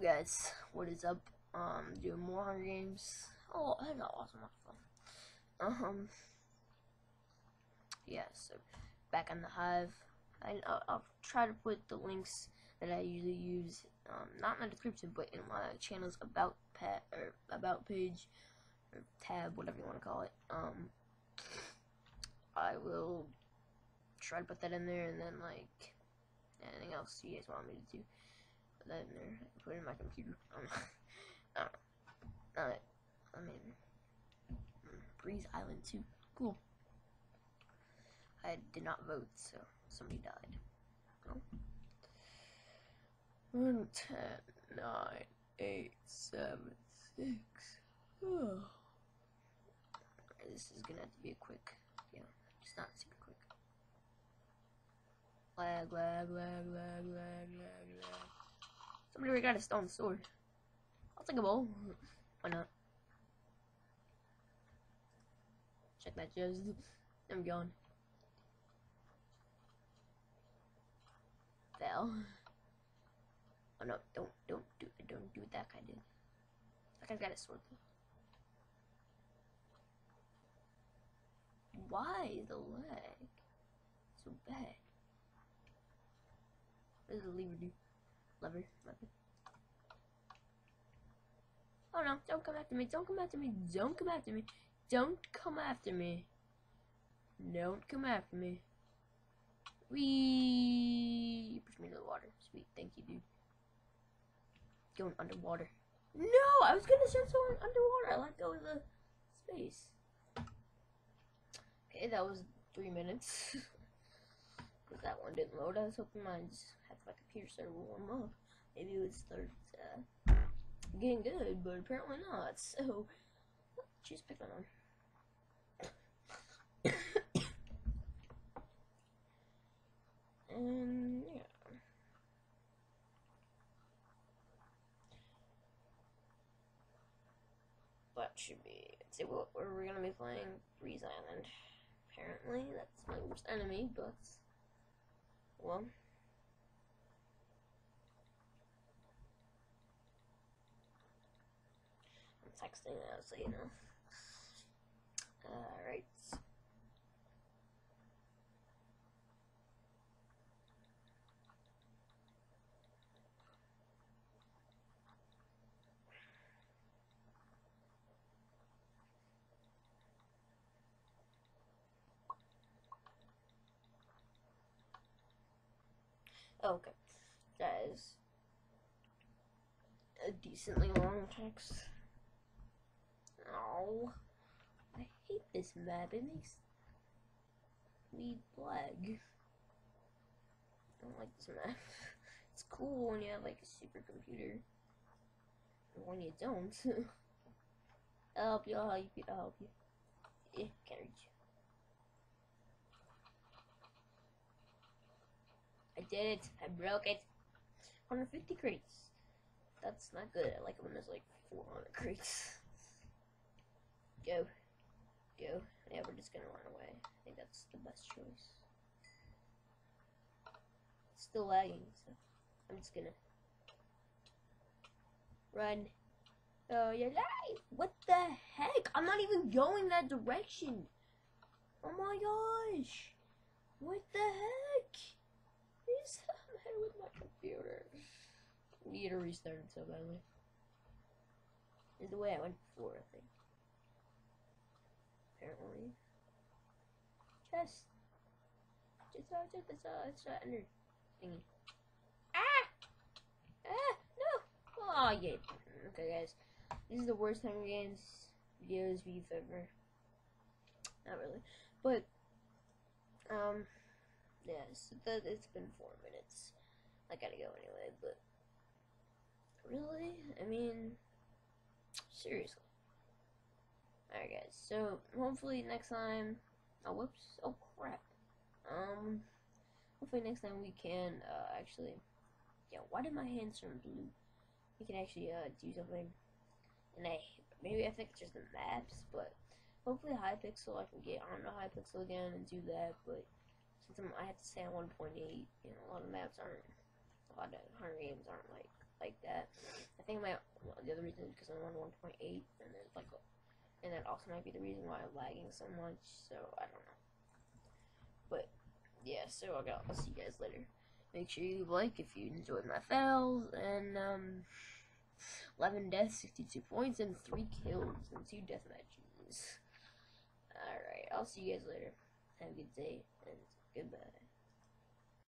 guys, what is up? Um, doing more Hunger Games. Oh, had awesome fun. Um, yeah, so back on the Hive. I, I'll, I'll try to put the links that I usually use, um, not in the description, but in my channel's about pet or about page or tab, whatever you want to call it. Um, I will try to put that in there, and then like anything else you guys want me to do, that in there. Put it in my computer. I don't I mean, Breeze Island too. Cool. I did not vote, so somebody died. Oh. This is gonna have to be a quick, yeah, it's not super quick. Lag, lag, lag, lag, lag, lag, lag. Somebody already got a stone sword. I'll take a bowl. Why not? Check that chest. I'm gone. Fell. Oh no, don't, don't do, don't do that guy did. That guy's got a sword. Why the leg so bad? What does the lever do? Lever, lever. Oh no, don't come after me, don't come after me, don't come after me, don't come after me. Don't come after me. We push me into the water. Sweet, thank you, dude. Going underwater. No, I was gonna start going underwater. I let go of the space. Okay, that was three minutes. One didn't load. I was hoping mine just had my computer started warm up. Maybe it would start uh, getting good, but apparently not. So, choose pick one. and yeah. That should be. Let's see what we're gonna be playing. Breeze Island. Apparently, that's my worst enemy, but well. I'm texting you know. Alright. Oh, okay. That is a decently long text. Oh, I hate this map. It makes me lag. I don't like this map. It's cool when you have like a supercomputer. When you don't. I'll help you, help you, I'll help you. Yeah, can't reach you. Did it. I broke it. 150 crates. That's not good. I like it when there's like 400 crates. Go. Go. Yeah, we're just gonna run away. I think that's the best choice. It's still lagging, so I'm just gonna run. Oh, you're live! What the heck? I'm not even going that direction. Oh my gosh! What the heck? Please, I'm here with my computer. I need to restart it so badly. Is the way I went before, I think. Apparently. Just. Just, uh, just, it's, uh, it's, uh, under thingy. Ah! Ah! No! Oh, yeah. Okay, guys. This is the worst Hunger Games videos we've ever. Not really. But, yes, that it's been four minutes. I gotta go anyway, but really, I mean, seriously. Alright, guys. So hopefully next time. Oh, whoops! Oh crap. Um, hopefully next time we can uh, actually. Yeah, why did my hands turn blue? We can actually uh, do something. And I maybe I think it's just the maps, but hopefully Hypixel I can get on the Hypixel again and do that. But since I'm, have to stay on 1.8, you know, a lot of maps aren't, a lot of Hunger Games aren't like like that. I think my well, the other reason is because I'm on 1.8, and then like, and that also might be the reason why I'm lagging so much. So I don't know. But yeah, so I'll, go, I'll see you guys later. Make sure you like if you enjoyed my fails, and um, 11 deaths, 62 points, and 3 kills, and 2 death matches. Alright, I'll see you guys later. Have a good day, and goodbye.